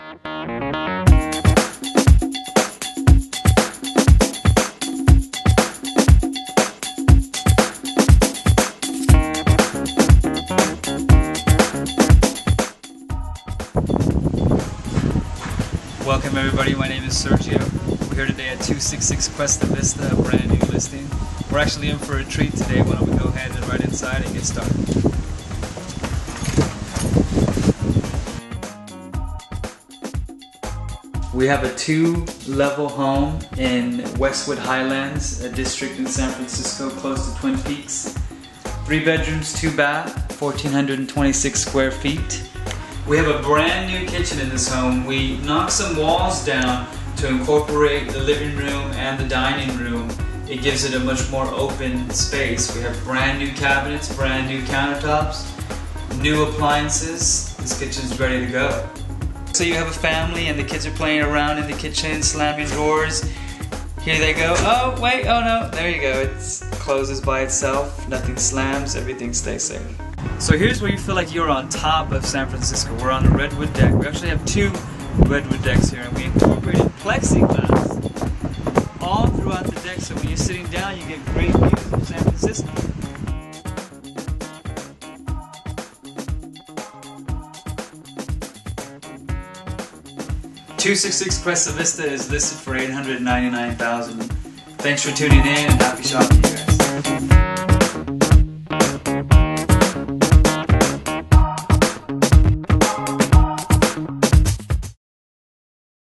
Welcome everybody, my name is Sergio. We're here today at 266 Cresta Vista, a brand new listing. We're actually in for a treat today. Why don't we go ahead and right inside and get started. We have a two-level home in Westwood Highlands, a district in San Francisco close to Twin Peaks. Three bedrooms, two bath, 1,426 square feet. We have a brand new kitchen in this home. We knocked some walls down to incorporate the living room and the dining room. It gives it a much more open space. We have brand new cabinets, brand new countertops, new appliances. This kitchen's ready to go. So you have a family and the kids are playing around in the kitchen, slamming drawers. Here they go. Oh, wait, oh no, there you go. It closes by itself, nothing slams, everything stays safe. So here's where you feel like you're on top of San Francisco. We're on a redwood deck. We actually have two redwood decks here, and we incorporated plexiglass all throughout the deck. So when you're sitting down, you get great views of San Francisco. Two six six Cresta Vista is listed for eight hundred ninety nine thousand. Thanks for tuning in, and happy shopping.